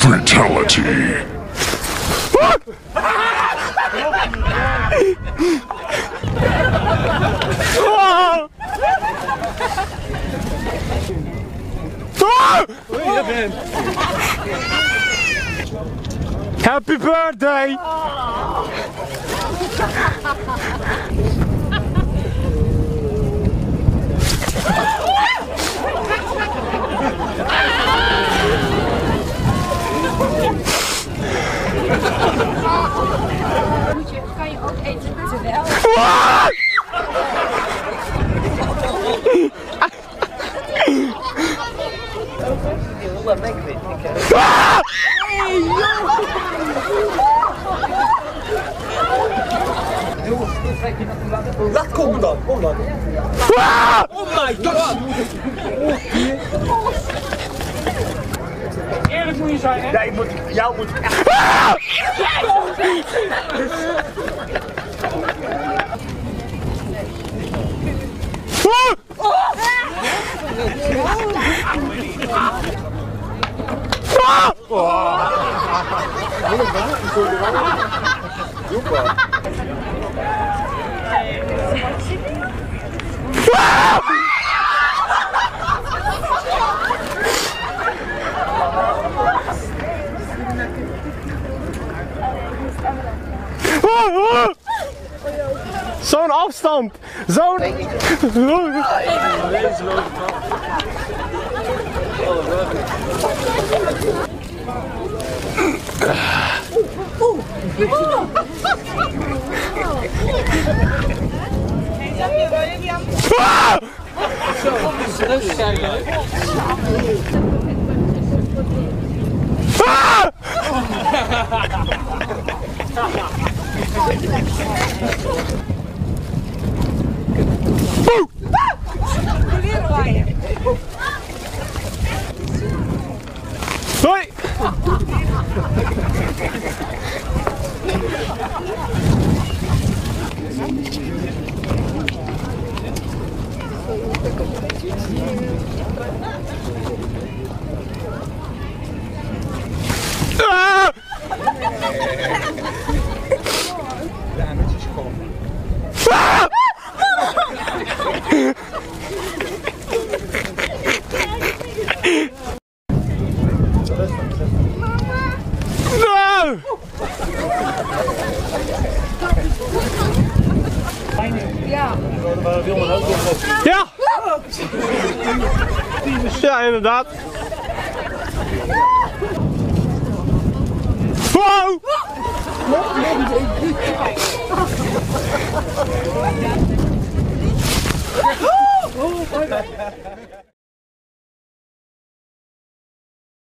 Fatality. Happy birthday! Ah! Laat komen dan. Kom dan. Ah! Oh my god. Eerlijk moet je zijn, hè? Jij moet, jou moet Ah! Ah! 아! Zo'n afstand! Zo'n... Ah! Ah! 来い Ja. Ja! Inderdaad. Wow!